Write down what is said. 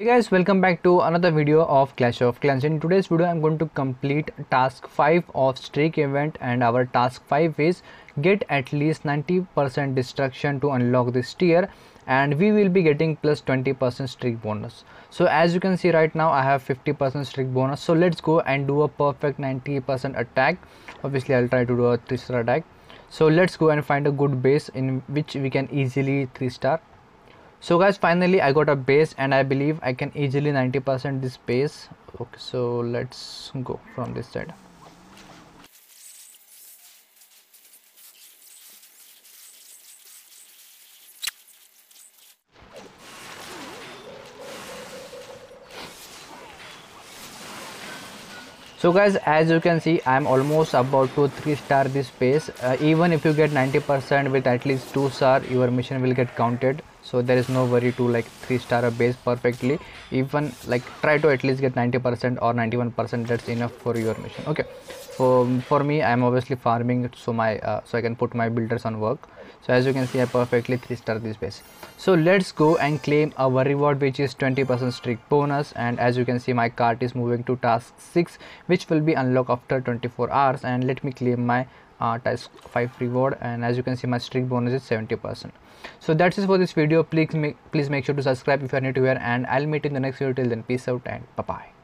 Hey guys, welcome back to another video of Clash of Clans. In today's video, I'm going to complete task 5 of streak event and our task 5 is get at least 90% destruction to unlock this tier and we will be getting plus 20% streak bonus. So as you can see right now, I have 50% streak bonus. So let's go and do a perfect 90% attack. Obviously, I'll try to do a 3 star attack. So let's go and find a good base in which we can easily 3 star so guys finally i got a base and i believe i can easily 90 percent this base. Okay so let's go from this side. So guys as you can see i'm almost about to three star this base. Uh, even if you get 90 percent with at least two star your mission will get counted so there is no worry to like three star a base perfectly. Even like try to at least get 90 percent or 91 percent that's enough for your mission. Okay. For for me i'm obviously farming so my uh, so i can put my builders on work. So as you can see i perfectly three star this base. So let's go and claim our reward which is 20 percent streak bonus. And as you can see my cart is moving to task 6 which will be unlocked after 24 hours. And let me claim my uh, task 5 reward and as you can see my streak bonus is 70 percent. So that's it for this video. Please make please make sure to subscribe if you are new to here and i'll meet in the next video. Till then peace out and bye bye